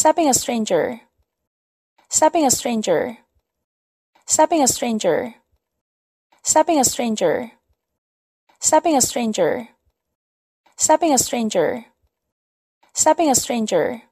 Stepping a stranger. Stepping a stranger. Stepping a stranger. Stepping a stranger. Stepping a stranger. Stepping a stranger. Stepping a stranger.